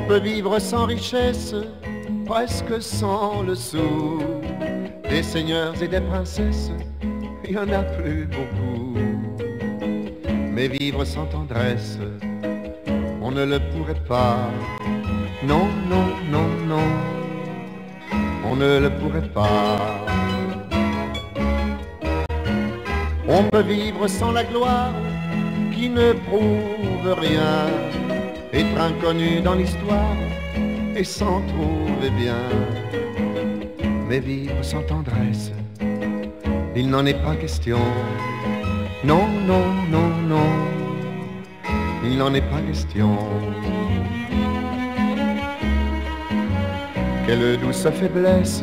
peut vivre sans richesse, presque sans le sou. Des seigneurs et des princesses, il y en a plus beaucoup. Mais vivre sans tendresse, on ne le pourrait pas. Non, non, non, non, on ne le pourrait pas. On peut vivre sans la gloire qui ne prouve rien, être inconnu dans l'histoire et s'en trouver bien. Mais vivre sans tendresse, il n'en est pas question. Non, non, non, non, il n'en est pas question. Quelle douce faiblesse,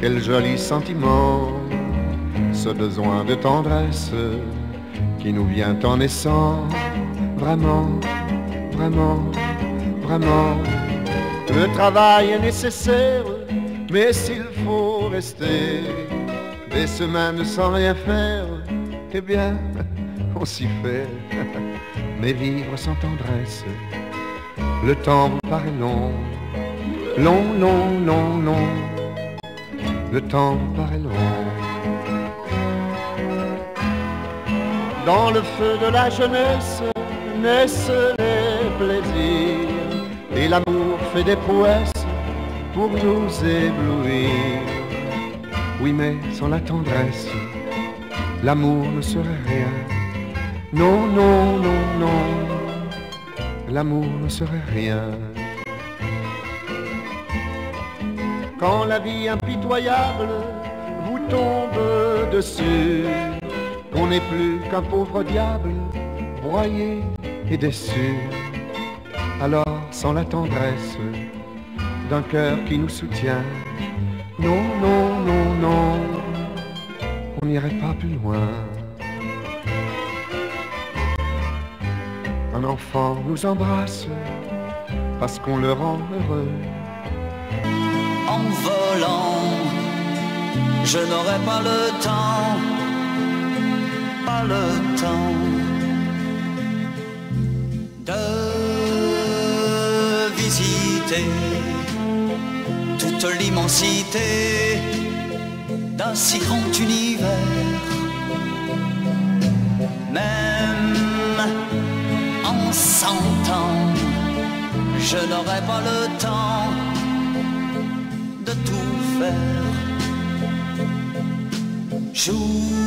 quel joli sentiment ce besoin de tendresse qui nous vient en naissant, vraiment, vraiment, vraiment. Le travail est nécessaire, mais s'il faut rester des semaines sans rien faire, eh bien, on s'y fait. Mais vivre sans tendresse, le temps vous paraît long, long, long, long, long. Le temps vous paraît long. Dans le feu de la jeunesse naissent les et l'amour fait des prouesses pour nous éblouir. Oui, mais sans la tendresse, l'amour ne serait rien. Non, non, non, non, l'amour ne serait rien. Quand la vie impitoyable vous tombe dessus, on n'est plus qu'un pauvre diable, broyé et déçu. Alors, sans la tendresse d'un cœur qui nous soutient, non, non, non, non, on n'irait pas plus loin. Un enfant nous embrasse parce qu'on le rend heureux. En volant, je n'aurai pas le temps le temps toute l'immensité d'un si grand univers. Même en cent ans, je n'aurai pas le temps de tout faire. J'ouvre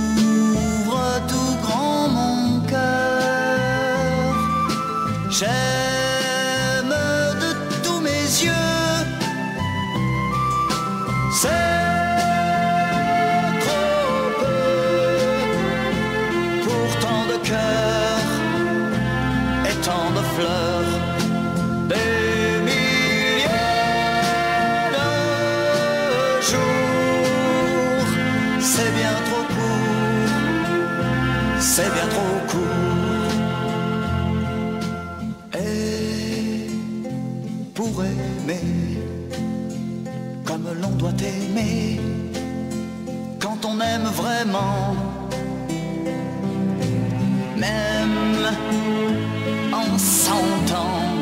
C'est trop peu pour tant de cœurs et tant de fleurs. Des milliers de jours, c'est bien trop court, c'est bien trop court. Et pour aimer, aimer, quand on aime vraiment, même en cent ans,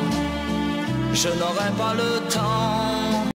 je n'aurai pas le temps